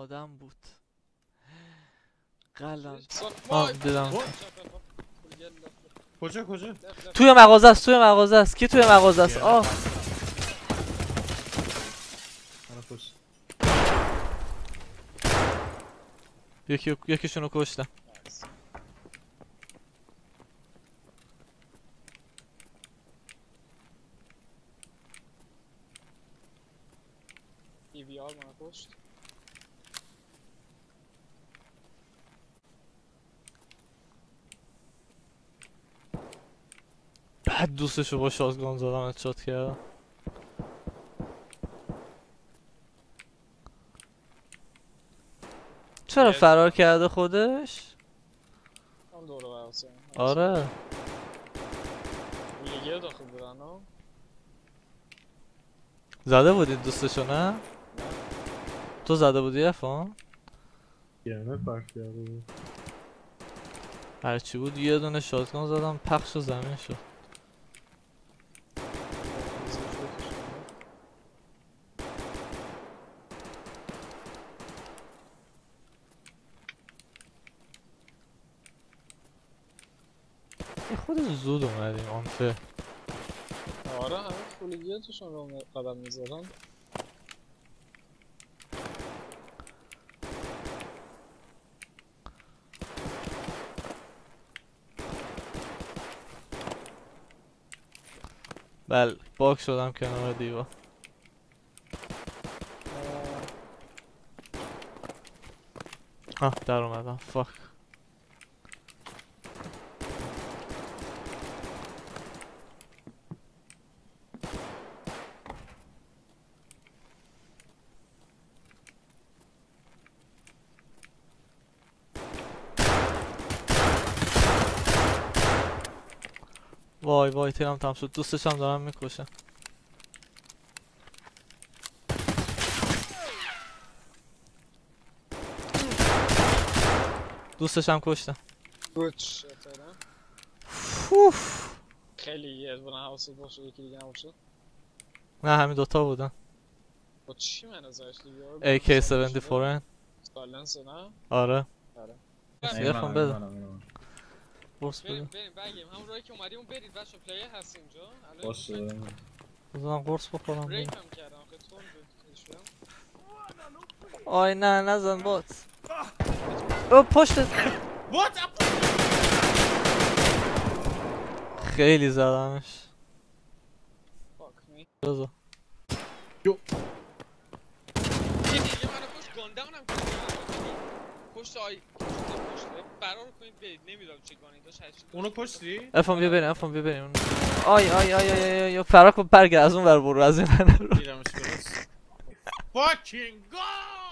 آدم بود. قلم. آه! دیدم. کجا کجا؟ توی مغازه است توی مغازه است. کی توی مغازه است؟ آه. کشت یکی یکیشونو کشتم. EVR من کشت. بعد دوستشو با شازگان زدم اتشات کردم چرا فرار کرده خودش؟ هم دوره براسه آره یه داخل بودن ها زده بودید دوستشو نه؟ تو زده بودی افان؟ گرمه پرت کرده بود. هرچی بود یه دونه شاتگان زدم پخش و زمین شد یه خود زود اومدیم آنفه آره همه فولیگیتشون رو قدم می‌ذارن بله باک شدم کنار دیوار. ها در اومدم. فاک. وای وای تیرم تم شد. دوستشم دارم می‌کشم دوستشم کشتم گوچ احترام اوف. خیلی یه بنا حواست باشه یکی دیگه نباشه. نه همین دوتا بودن. با چی من ازش دیگه؟ AK74 سالنس نه؟ آره. آره. یه خون بده. قرص بریم بریم بگیم همون راهی که اومدیم برید بچه پلیر هست اینجا. باشه. بزنم قرص بخورم. بریم. کردم آخه شدم. آی نه نزن بات. او پشت. خیلی زدمش. فاک می بذار. یه دیگه منو کش گانداونم کرد پشت آی اونو کشتی؟ افهم بیا بریم افهم بیا بریم آی آی آی آی آی فرار کن برگرد از اون ور برو از این دیدمش درست Fucking go!